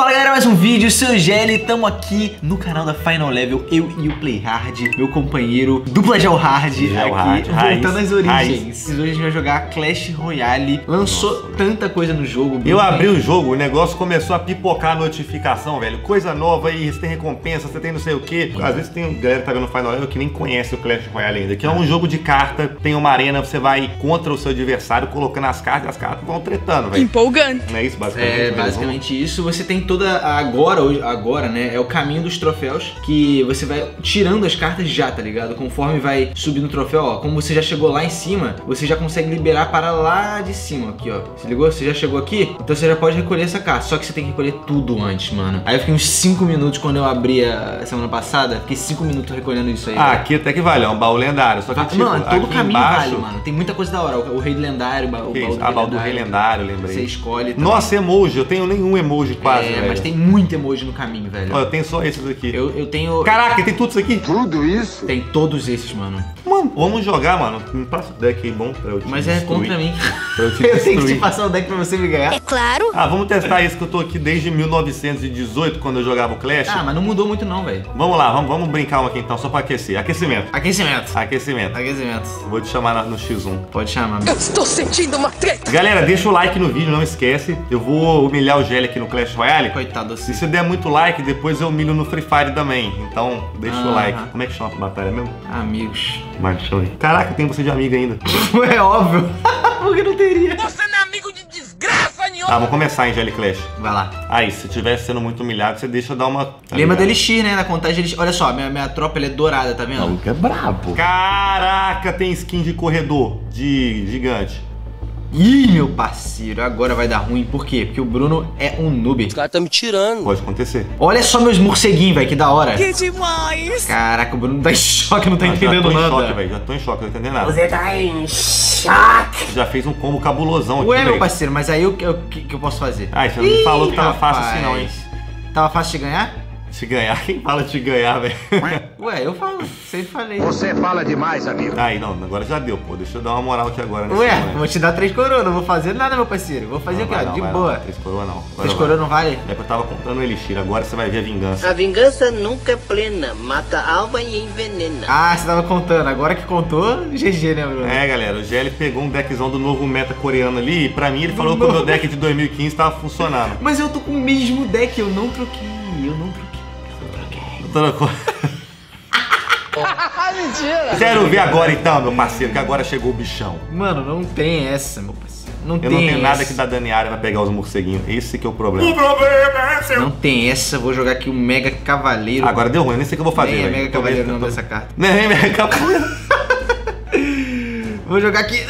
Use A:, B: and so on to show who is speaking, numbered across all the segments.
A: Fala galera, mais um vídeo, seu Gelli, tamo aqui no canal da Final Level, eu e o Play Hard, meu companheiro dupla Gel Hard
B: Gel
A: aqui,
B: Hard,
A: voltando
B: raiz,
A: às origens.
B: raiz.
A: Hoje a gente vai jogar Clash Royale, lançou tanta coisa no jogo.
B: Eu abri o jogo, o negócio começou a pipocar a notificação, velho. Coisa nova aí, você tem recompensa, você tem não sei o quê. Às vezes tem galera que tá vendo Final Level que nem conhece o Clash Royale ainda, que é um jogo de carta, tem uma arena, você vai contra o seu adversário, colocando as cartas e as cartas vão tretando, velho.
C: Empolgante.
B: Não é isso, basicamente?
A: É,
B: mesmo?
A: basicamente isso. Você tem toda a- agora, agora, né? É o caminho dos troféus que você vai tirando as cartas já, tá ligado? Conforme vai subindo o troféu, ó. Como você já chegou lá em cima, você já consegue liberar para lá de cima, aqui, ó. Se ligou? Você já chegou aqui? Então você já pode recolher essa carta. Só que você tem que recolher tudo antes, mano. Aí eu fiquei uns 5 minutos quando eu abri a semana passada. Fiquei 5 minutos recolhendo isso aí.
B: Ah, aqui até que vale, é um baú lendário. Só que, tipo,
A: mano, todo caminho
B: embaixo,
A: vale, mano. Tem muita coisa da hora. O, o rei lendário, o baú do,
B: Ah, baú do rei lendário, lembrei.
A: Você escolhe também.
B: Nossa, emoji, eu tenho nenhum emoji quase,
A: é,
B: velho.
A: mas tem muito emoji no caminho, velho.
B: Ó, eu tenho só esses aqui.
A: Eu, eu tenho.
B: Caraca, tem tudo isso aqui?
D: Tudo isso?
A: Tem todos esses, mano.
B: Mano, vamos jogar, mano. Me passa o deck aí bom pra eu te
A: Mas é
B: destruir.
A: contra mim.
B: Pra eu te
A: Eu tenho que te passar o deck pra você me ganhar.
C: É claro.
B: Ah, vamos testar isso que eu tô aqui desde 1918, quando eu jogava o Clash.
A: Ah, mas não mudou muito não, velho.
B: Vamos lá, vamos, vamos brincar uma aqui então, só pra aquecer. Aquecimento.
A: Aquecimento.
B: Aquecimento.
A: Aquecimento.
B: Vou te chamar no X1.
A: Pode chamar.
C: Eu estou sentindo uma treta.
B: Galera, deixa o like no vídeo, não esquece. Eu vou humilhar o Gelli aqui no Clash Royale.
A: Coitado
B: Se
A: assim.
B: você der muito like, depois eu humilho no Free Fire também. Então, deixa o
A: Aham.
B: like. Como é que chama a batalha mesmo?
A: Amigos.
B: Marchão aí. Caraca, tem você de amiga ainda.
A: é óbvio. Porque não teria.
C: Você não é amigo de desgraça nenhuma.
B: Tá, vamos começar, hein, Gelli Clash.
A: Vai lá.
B: Aí, se estiver sendo muito humilhado, você deixa eu dar uma. tá
A: Lembra do
B: ligado?
A: Elixir, né? Na contagem de Elixir. Olha só, minha, minha tropa ela é dourada, tá vendo?
B: é brabo. Caraca, tem skin de corredor, de gigante.
A: Ih, meu parceiro, agora vai dar ruim. Por quê? Porque o Bruno é um noob.
E: Os caras tá me tirando.
B: Pode acontecer.
A: Olha só meus morceguinhos, velho, que da hora.
C: Que demais.
A: Caraca, o Bruno tá em choque, não tá
B: Ah, já
A: entendendo
B: tô em
A: nada.
B: choque, velho. Já tô em choque, não tô entendendo nada.
C: Você tá em choque.
B: Já fez um combo cabulosão aqui,
A: Ué, meu parceiro, mas aí o que, o que que eu posso fazer?
B: Ah, você não me falou que tava
A: rapaz.
B: fácil assim não, hein?
A: Tava fácil de ganhar?
B: Te ganhar, quem fala de ganhar, velho?
A: Ué, eu falo, sempre falei.
D: Você fala demais, amigo.
B: Aí, não, agora já deu, pô. Deixa eu dar uma moral aqui agora nesse
A: Ué,
B: momento.
A: vou te dar três coroas, não vou fazer nada, meu parceiro. Vou fazer
B: Não,
A: o quê?
B: não,
A: De boa.
B: Não, três coroas não. Agora
A: Três coroas não vale?
B: É que eu tava comprando o Elixir, agora você vai ver a vingança.
F: A vingança nunca é plena, mata a alma e envenena.
A: Ah, você tava contando. Agora que contou, GG, né, Bruno?
B: É, galera, o GL pegou um deckzão do novo meta coreano ali e pra mim ele falou que o meu deck de 2015 tava funcionando.
A: Mas eu tô com o mesmo deck, eu não troquei. Eu não troquei.
B: Trocou.
C: Mentira.
B: Quero ver agora então, meu parceiro, que agora chegou o bichão.
A: Mano, não tem essa, meu parceiro. Não
B: Eu
A: tem
B: não tenho nada
A: essa.
B: que da Dani Área vai pegar os morceguinhos. Esse que é o problema.
A: Não tem essa. Vou jogar aqui o Mega Cavaleiro.
B: Agora deu ruim, nem sei o que eu vou fazer.
A: Nem é. Mega Cavaleiro o
B: vendo-
A: nome
B: tô-
A: dessa carta.
B: Nem é Mega Cavaleiro.
A: Vou jogar aqui.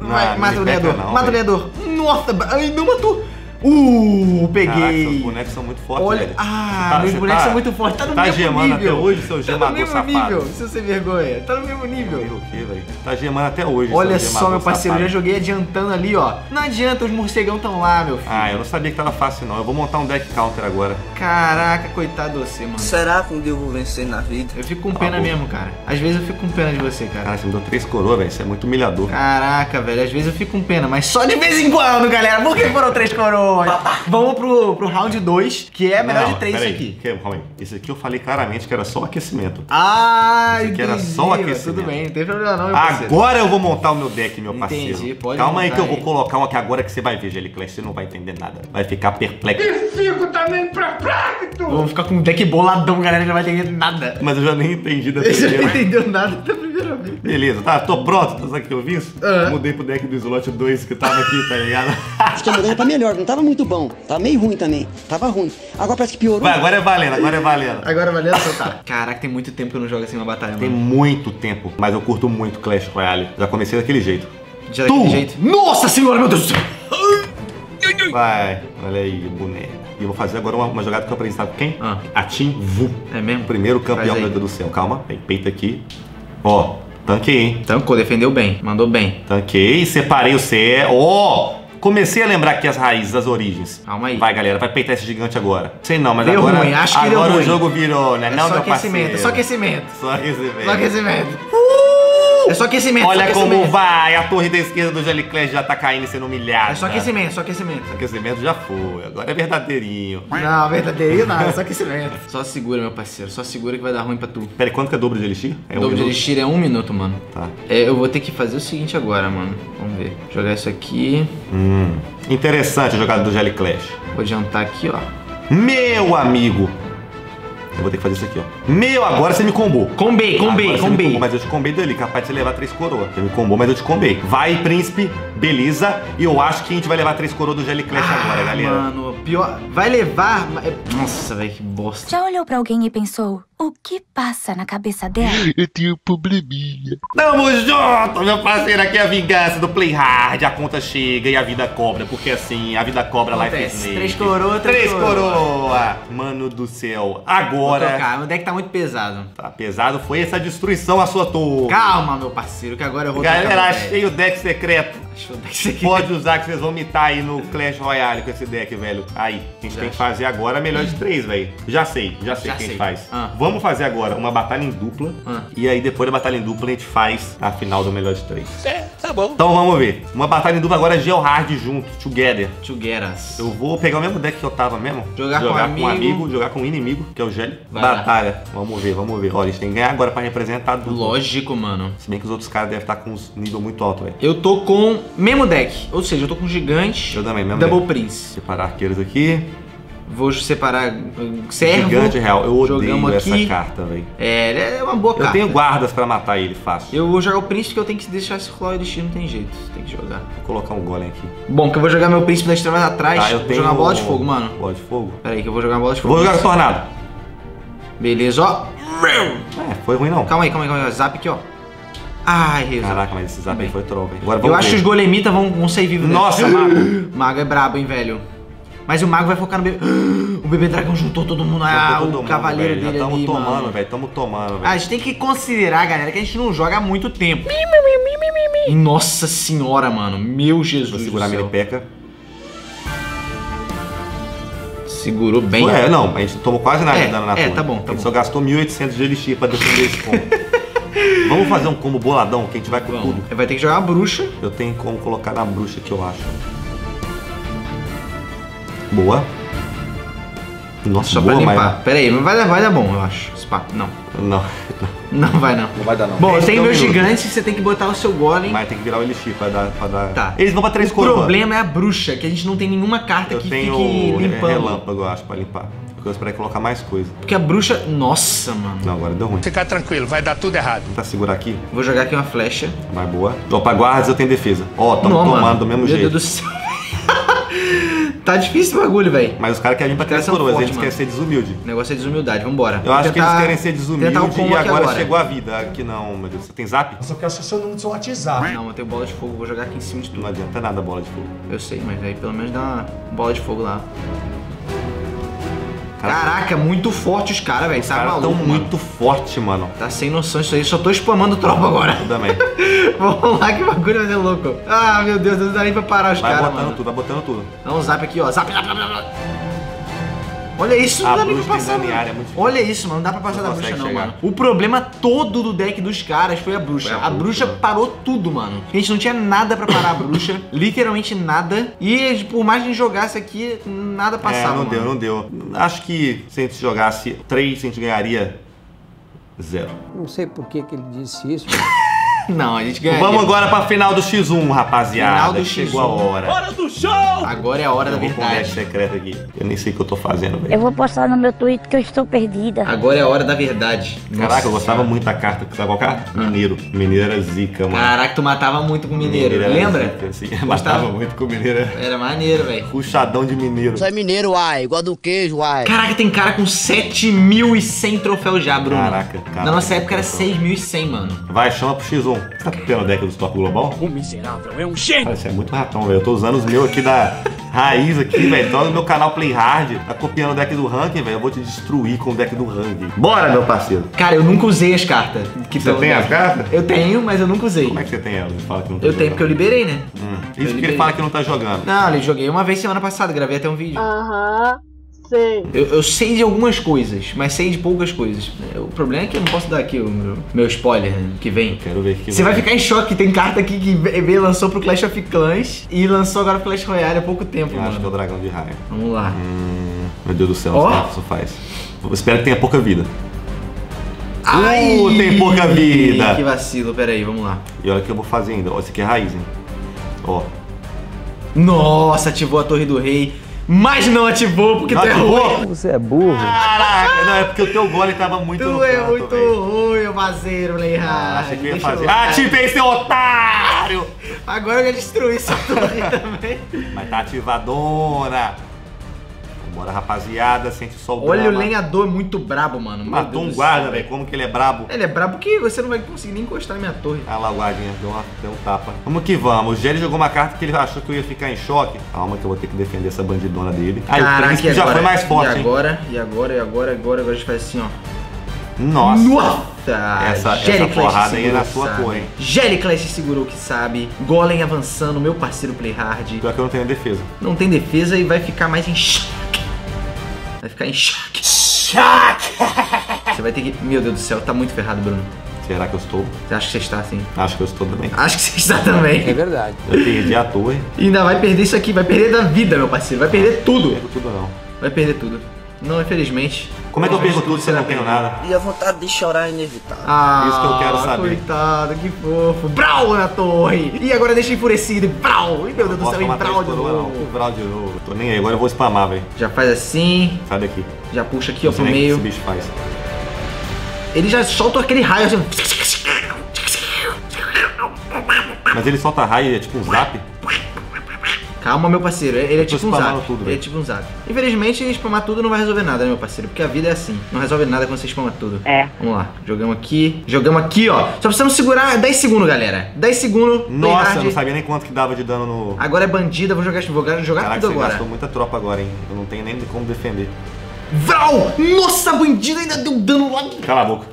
A: Vai,
B: Não,
A: mata o
B: não
A: lenhador.
B: não,
A: mata o lenhador. Nossa, ai, não matou. Uh,
B: Caraca, seus
A: peguei.
B: bonecos são muito fortes,
A: Olha,
B: velho.
A: ah,
B: tá-
A: meus bonecos
B: tá-
A: são muito fortes. Tá no
B: tá
A: mesmo
B: gemando
A: nível.
B: até hoje, seu
A: Tá
B: gemador
A: no mesmo
B: safado.
A: nível, seu sem vergonha. Tá no mesmo nível.
B: O quê, velho? Tá gemando até hoje.
A: Olha
B: seu
A: só, meu parceiro, eu já
B: safado.
A: joguei adiantando ali, ó. Não adianta, os morcegão tão lá, meu filho.
B: Ah, eu não sabia que tava fácil não. Eu vou montar um deck counter agora.
A: Caraca, coitado de você, mano.
F: Será que um dia eu vou vencer na vida?
A: Eu fico com pena
B: boca.
A: mesmo, cara. Às vezes eu fico com pena de você, cara.
B: Cara, você me deu três coroas, velho. Isso é muito humilhador.
A: Caraca, velho, às vezes eu fico com pena, mas só de vez em quando, galera. Por que foram três coroas? Vamos pro, pro round 2, que é a melhor
B: Não,
A: de três isso
B: peraí,
A: aqui.
B: que- Calma aí. Esse aqui eu falei claramente que era só aquecimento.
A: Ah,
B: Esse aqui era
A: entendi,
B: só o aquecimento.
A: Tudo bem, não tem problema não, meu parceiro.
B: Agora eu vou montar o meu deck, meu
A: Entendi,
B: parceiro.
A: pode
B: Calma aí que eu vou colocar um aqui agora que você vai ver, Geliclash. Você não vai entender nada. Vai ficar perplexo.
D: Fico também perplexo.
A: Vamos ficar com um deck boladão, galera, já vai entender nada.
B: Mas eu já nem entendi da
A: Você já não
B: primeira.
A: entendeu nada da primeira vez.
B: Beleza, tá? Tô pronto. Sabe o que eu fiz?
A: Ah.
B: Mudei pro deck do slot 2 que tava aqui, tá ligado?
G: Acho que a mudança tá melhor, não tava muito bom. Tava meio ruim também. Tava ruim. Agora parece que piorou.
B: Vai, agora é valendo, agora é valendo.
A: Agora valeu soltar. Caraca, tem muito tempo que eu não jogo assim uma batalha,
B: Tem
A: mano.
B: muito tempo, mas eu curto muito Clash Royale. Já comecei daquele jeito.
A: Já daquele jeito. Nossa senhora, meu Deus do céu!
B: Vai, olha aí, boneco. E eu vou fazer agora uma, uma jogada que eu aprendi, sabe quem?
A: Ah.
B: A Team Vu.
A: É mesmo?
B: Primeiro campeão, meu Deus do céu. Calma, tem peito aqui. Ó, tanquei, hein?
A: Tancou, defendeu bem, mandou bem.
B: Tanquei, separei o CE. Ó! Comecei a lembrar aqui as raízes, as origens.
A: Calma aí.
B: Vai, galera, vai peitar esse gigante agora. Sei não, mas
A: Deu
B: agora.
A: ruim, acho que deu
B: agora o
A: ruim.
B: jogo virou, né?
A: É
B: não,
A: só aquecimento,
B: parceiro.
A: só aquecimento.
B: Só aquecimento.
A: Só aquecimento. É só aquecimento,
B: Olha
A: só
B: como
A: aquecimento.
B: vai. A torre da esquerda do Jellyclash já tá caindo e sendo humilhada.
A: É só aquecimento, só aquecimento.
B: Aquecimento já foi. Agora é verdadeirinho.
A: Não, verdadeiro não, é só aquecimento. Só segura, meu parceiro. Só segura que vai dar ruim pra tu.
B: Pera quanto que é dobro de elixir? É
A: o dobro de
B: minuto?
A: elixir é um minuto, mano.
B: Tá.
A: É, eu vou ter que fazer o seguinte agora, mano. Vamos ver. Jogar isso aqui.
B: Hum. Interessante a jogada do Jellyclash.
A: Vou adiantar aqui, ó.
B: Meu amigo. Eu vou ter que fazer isso aqui, ó. Meu, agora você me combou.
A: Combei, combei,
B: Agora você me
A: combei.
B: combou, mas eu te combei dali, capaz de você levar três coroas. Você me combou, mas eu te combei. Vai, príncipe, beleza. E eu acho que a gente vai levar três coroas do Jellyclash agora, galera.
A: Ah, Mano, pior. Vai levar. é- Nossa, velho, que bosta.
E: Já olhou pra alguém e pensou: o que passa na cabeça dela?
B: Tamo junto, meu parceiro. Aqui é a vingança do Play Hard. A conta chega e a vida cobra. Porque assim, a vida cobra Life is
A: Acontece.
B: Snake.
A: Três coroa, três
B: Três
A: coroa.
B: coroa. Mano do céu.
A: Vou trocar. O deck tá muito pesado.
B: Tá pesado. Foi essa destruição à sua torre.
A: Calma, meu parceiro, que agora eu vou trocar
B: Galera, achei o deck secreto.
A: Achei o deck aqui.
B: Pode usar que vocês vão mitar aí no Clash Royale com esse deck, velho. Aí, a gente
A: Já
B: tem que fazer agora a melhor de três, velho. Já sei, já sei o que a gente faz.
A: Ah.
B: Vamos fazer agora uma batalha em dupla.
A: Ah.
B: E aí, depois da batalha em dupla, a gente faz a final do melhor de três.
C: É, tá bom.
B: Então vamos ver. Uma batalha em dupla agora é Geohard junto, together.
A: Together.
B: Eu vou pegar o mesmo deck que eu tava mesmo.
A: Jogar com
B: um
A: amigo.
B: amigo, jogar com um inimigo, que é o Gelli.
A: Vai lá.
B: Batalha. Vamos ver, vamos ver. Olha, a gente tem que ganhar agora pra representar a dupla.
A: Lógico, mano.
B: Se bem que os outros caras devem estar com uns nível muito alto, velho.
A: Eu tô com mesmo deck. Ou seja, eu tô com gigante.
B: Eu também, mesmo
A: Double
B: deck.
A: Prince.
B: Separar arqueiros aqui.
A: Vou separar uh, servo.
B: Gigante real. Eu odeio
A: Jogamos
B: essa
A: aqui.
B: carta, velho.
A: É, é uma boa
B: Eu
A: carta.
B: tenho guardas pra matar ele fácil.
A: Eu vou jogar o príncipe que eu tenho que deixar circular o elixir, não tem jeito. Tem que jogar.
B: Vou colocar um golem aqui.
A: Bom, que eu vou jogar meu príncipe das trevas atrás.
B: Tá, eu
A: vou
B: tenho.
A: jogar uma bola de fogo, mano.
B: Bola de fogo?
A: Pera aí que eu vou jogar uma bola de
B: Eu
A: fogo.
B: vou jogar com tornado.
A: Beleza, ó.
B: É, foi ruim não.
A: Calma aí, calma aí, calma aí. Zap aqui, ó. Ai, resolve.
B: Caraca, mas esse zap aí foi troll, velho.
A: Eu
B: vamos
A: acho que
B: ver.
A: os golemitas vão, vão sair vivos.
B: Nossa,
A: dessa.
B: mago.
A: Mago é brabo, hein, velho. Mas o mago vai focar no bebê. O bebê dragão juntou todo mundo. Ah,
B: Todo
A: o
B: mundo,
A: cavaleiro
B: velho.
A: dele
B: Já tamo
A: ali,
B: tomando, velho. Tamo tomando, velho.
A: A gente tem que considerar, galera, que a gente não joga há muito tempo. Nossa senhora, mano. Meu Jesus.
B: Vou segurar a
A: do céu.
B: mini peca.
A: Segurou bem.
B: É, não, a gente tomou quase nada
A: É,
B: de dano na
A: é,
B: torre.
A: tá bom, tá
B: a gente
A: bom.
B: só gastou 1.800 de elixir pra defender esse combo. Vamos fazer um combo boladão, que a gente vai com
A: Vamos.
B: tudo.
A: Vai ter que jogar uma bruxa.
B: Eu tenho como colocar na bruxa que eu acho. Boa. Nossa,
A: Só
B: boa,
A: pra
B: mas...
A: limpar. Pera aí, mas vai dar, vai dar bom, eu acho. Esse papo. Não.
B: Não,
A: Não vai não.
B: não vai dar não.
A: Bom, eu tenho
B: é o
A: meus
B: minuto.
A: gigantes você tem que botar o seu golem.
B: Mas tem que virar o elixir pra dar... Pra dar...
A: Tá.
B: Eles vão pra três
A: o
B: coroas.
A: problema é a bruxa, que a gente não tem nenhuma carta
B: Eu
A: que
B: tenho
A: fique limpando.
B: relâmpago, eu acho, pra limpar. Porque eu esperei colocar mais coisa.
A: Porque a bruxa. Nossa, mano.
B: Não, agora deu ruim.
C: Fica tranquilo, vai dar tudo errado.
B: Tentar segurar aqui.
A: Vou jogar aqui uma flecha.
B: Mais boa. Ó, pra guardas eu tenho defesa. Ó, tamo
A: Não,
B: tomando
A: mano.
B: do mesmo
A: Meu
B: jeito.
A: Deus do céu. Tá difícil o bagulho, velho.
B: Mas os caras querem vir pra três coroas, eles
A: mano.
B: querem ser desumilde.
A: O negócio é desumildade, vambora.
B: Eu acho que eles querem ser
A: o
B: desumilde e
A: aqui
B: agora, chegou a vida. Aqui não, meu Deus. Você tem zap?
H: Só quero ser seu número do seu WhatsApp.
A: Não, eu tenho bola de fogo, vou jogar aqui em cima de tudo.
B: Não adianta nada a bola de fogo.
A: Eu sei, mas aí pelo menos dá uma bola de fogo lá.
B: Cara,
A: Caraca, muito forte os caras, velho.
B: Os
A: Tá
B: caras
A: maluco,
B: tão
A: mano.
B: muito forte, mano.
A: Tá sem noção isso aí. Só tô spamando tropa agora.
B: Eu também.
A: Vamos lá, que bagulho vai ser louco. Ah, meu Deus, não dá nem pra parar os
B: Vai
A: caras,
B: botando
A: mano.
B: tudo, vai botando tudo.
A: Dá um zap aqui, ó. Zap, zap, zap, zap. Olha isso,
B: A
A: não dá nem
B: bruxa
A: pra passar. mano.
B: área, é.
A: Olha isso, mano. Não dá pra passar
B: Não
A: da bruxa, não,
B: chegar.
A: mano. O problema todo do deck dos caras foi a bruxa.
B: Foi a
A: a bruxa
B: bruxa.
A: parou tudo, mano. A gente não tinha nada pra parar a bruxa. literalmente nada. E por mais que a gente jogasse aqui, nada passava.
B: é, não
A: mano.
B: deu, não deu. Acho que se a gente jogasse 3, a gente ganharia zero.
I: Não sei por que, que ele disse isso.
A: Não, a gente ganhou.
B: Vamos agora pra final do X1, rapaziada.
A: Final do
B: Chegou
A: X1.
B: a hora.
C: Hora do show!
A: Agora é a hora da
B: Eu dash
A: verdade.
B: secreto aqui. Eu nem sei o que eu tô fazendo, velho.
E: Eu vou postar no meu Twitter que eu estou perdida.
A: Agora é a hora da verdade.
B: Caraca,
A: Nossa
B: eu gostava muito da carta. Sabe qual carta? Mineiro. Mineiro era zica, mano.
A: Caraca, tu matava muito com mineiro.
B: era
A: Lembra?
B: zica, assim. Matava muito com mineiro.
A: Era maneiro, velho.
B: Puxadão de mineiro.
F: Isso é mineiro, uai, igual do queijo, uai.
A: Caraca, tem cara com 7.100 troféus já, Bruno.
B: Caraca, cara.
A: Na nossa época era 6.100, mano.
B: Vai, chama pro X1. Você tá o deck do Stop Global?
C: O miserável é um gênio!
B: Cara, você é muito ratão, velho. Eu tô usando os meus aqui da raiz aqui, velho. Então no meu canal Play Hard, tá copiando o deck do ranking, velho. Eu vou te destruir com o deck do ranking. Bora, meu parceiro.
A: Cara, eu nunca usei as cartas. que
B: Você tem as cartas?
A: Eu tenho, mas eu nunca usei.
B: Como é que você tem elas? Você fala que não tá
A: Eu tenho porque eu
B: jogando.
A: liberei, né?
B: Hum,
A: eu
B: Isso que
A: liberei.
B: ele fala que não tá jogando.
A: Não, eu joguei uma vez semana passada, gravei até um vídeo.
J: Aham.
F: Sei.
A: Eu, eu sei de algumas coisas, mas sei de poucas coisas. O problema é que eu não posso dar aqui o meu, meu spoiler né, que vem.
B: Quero ver que
A: Você vai ficar em choque, tem carta aqui que veio lançou pro Clash of Clans e lançou agora pro Clash Royale há pouco tempo,
B: Eu acho que é o
A: mano.
B: dragão de raio.
A: Vamos lá.
B: Hum, meu Deus do céu,
A: Ó.
B: não sei o que isso faz. Eu espero que tenha pouca vida.
A: Ai,
B: Uh, tem pouca vida.
A: Que vacilo, pera aí, vamos lá.
B: E olha o que eu vou fazer ainda. Ó, esse aqui é raiz, hein? Ó.
A: Nossa, ativou a Torre do Rei, mas não ativou porque
B: Não
A: tu é
B: ativou?
A: ruim.
I: Você é burro.
B: Caraca, não, é porque o teu gole tava muito
A: Tu é
B: canto,
A: muito ruim, ô Mazeiro, Leihard.
B: Ah, achei que eu ia
A: Deixa eu
B: fazer.
A: lá.
B: Ativei, seu otário!
A: Agora eu ia destruir essa torre também.
B: Mas tá ativadona. Vambora, rapaziada. Sente só o
A: Olha o
B: drama.
A: lenhador muito brabo, mano. Meu
B: Matou
A: Deus
B: um guarda, velho. Como que ele é brabo.
A: Ele é brabo que você não vai conseguir nem encostar na minha torre.
B: Ah lá, o guardinha, deu, uma- deu um tapa. Vamos que vamos. O Gelli jogou uma carta que ele achou que eu ia ficar em choque. Calma que eu vou ter que defender essa bandidona dele. Aí o
A: Caraca,
B: príncipe
A: e
B: já foi mais forte,
A: E
B: hein?
A: agora, e agora, e agora, e agora, agora a gente faz assim, ó.
B: Nossa.
A: Nossa!
B: Essa-
A: Jelly
B: essa porrada aí é na sua cor, hein?
A: Jelly Clash segurou que sabe. Golem avançando, meu parceiro Playhard.
B: Pior que eu não tenho defesa.
A: Não tem defesa e vai ficar mais em choque. Vai ficar em choque. Choque! Você vai ter que. Meu Deus do céu, tá muito ferrado, Bruno.
B: Será que eu estou?
A: Você acha que você está assim?
B: Acho que eu estou também.
A: Acho que você está
I: É
A: também.
I: verdade.
B: Eu perdi a torre.
A: E ainda vai perder isso aqui, vai perder da vida, meu parceiro. Vai perder tudo.
B: Não perco tudo não.
A: Vai perder tudo. Não, infelizmente.
B: Como é que eu perco tudo se eu não tenho nada?
F: E a vontade de chorar é inevitável.
A: Ah,
B: Isso que eu quero saber.
A: Coitado, que fofo. Brau na torre. E agora deixa enfurecido. e Brau. Ih, meu Deus do céu, e brau de novo.
B: Vral de novo. Tô nem aí. Agora eu vou spamar, velho.
A: Já faz assim.
B: Sai daqui.
A: Já puxa aqui, ó, pro
B: nem o que
A: meio.
B: esse bicho faz.
A: Ele já solta aquele raio assim.
B: Mas ele solta raio e é tipo um zap.
A: Calma, meu parceiro. Ele é
B: tô
A: tipo um zap.
B: tudo,
A: ele é tipo um zap. Infelizmente, spamar tudo não vai resolver nada, né, meu parceiro? Porque a vida é assim. Não resolve nada quando você spama tudo.
F: É.
A: Vamos lá. Jogamos aqui. Jogamos aqui, ó. Só precisamos segurar 10 segundos, galera. 10 segundos.
B: Nossa, eu não sabia nem quanto que dava de dano no.
A: Agora é bandida. Vou jogar, vou jogar
B: Caraca,
A: tudo
B: você
A: agora.
B: gastou muita tropa agora, hein? Eu não tenho nem como defender.
A: Vral! Nossa, bandida ainda deu dano lá.
B: Cala a boca.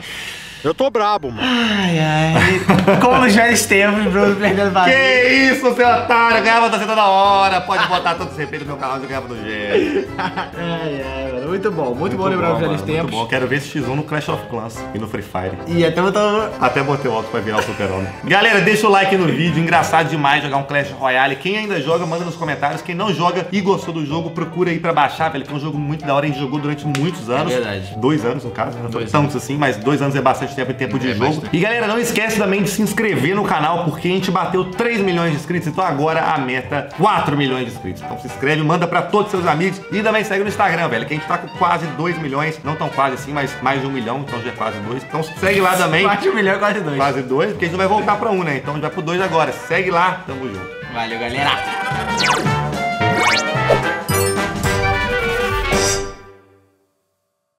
C: Eu tô brabo, mano.
A: Ai, ai. Como nos velhos tempos, Bruno perdendo vazio.
B: Que isso, seu otário? Ganhava da toda hora. Pode botar todo esse respeito no meu canal de ganhava do jeito.
A: Ai, ai, mano. Muito bom. Muito, bom lembrar os velhos tempos.
B: Muito bom. Quero ver esse X1 no Clash of Clans e no Free Fire.
A: E até botar.
B: Até botei o alto pra virar o super-homem. Galera, deixa o like no vídeo. Engraçado demais jogar um Clash Royale. Quem ainda joga, manda nos comentários. Quem não joga e gostou do jogo, procura aí pra baixar, velho. Que é um jogo muito da hora. A gente jogou durante muitos anos.
A: verdade.
B: Dois anos, no caso. Não foi
A: Dois
B: tantos assim, mas dois anos é bastante tempo em tempo de
A: É
B: jogo.
A: bastante.
B: E galera, não esquece também de se inscrever no canal, porque a gente bateu 3 milhões de inscritos. Então agora a meta 4 milhões de inscritos. Então se inscreve, manda pra todos os seus amigos. E também segue no Instagram, velho. Que a gente tá com quase 2 milhões. Não tão quase assim, mas mais de um milhão. Então já é quase dois. Então segue lá também.
A: Quase um milhão, quase dois.
B: Quase dois, porque a gente não vai voltar pra um, né? Então a gente vai pro dois agora. Segue lá, tamo junto.
A: Valeu, galera.